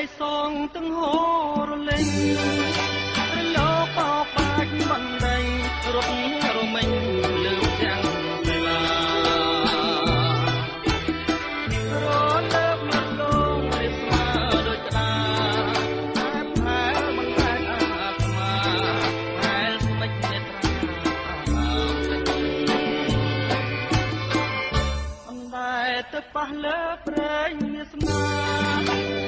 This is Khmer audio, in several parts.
ទាំងហូររលេងរលោកបោកបាច់បណ្ដៃរត់រមិញលើទាំងពេលឡារលើកមកលងរៀបស្មាដូចក្តាតែផែបង្កើតអាត្មាផែស្មិចនេត្រាតាមទឹកអណ្ដែតទៅប៉ះលើព្រែងវាស្មា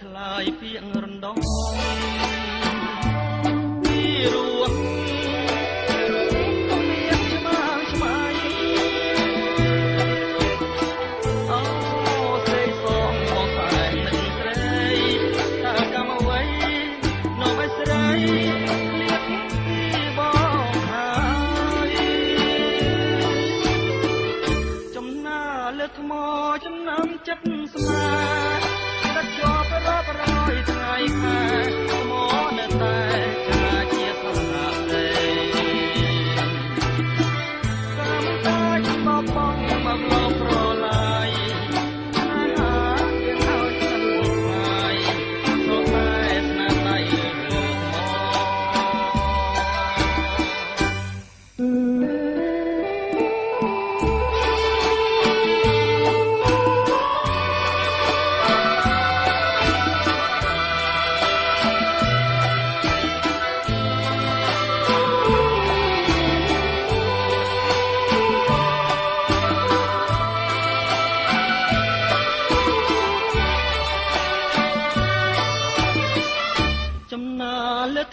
ឆ្លើយពាក្យរំដងពីរួមា ចំណាលើថ្មចំណាំចិត្តស្មាដឹកជាប់រាប់រយថ្ងៃខែថ្មនៅតែចាជាស្លាប់ទេកម្មតាបបងមកលោក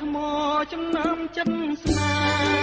ថ្មចំណាំចិត្តស្នាទឹកជាប់រាប់រ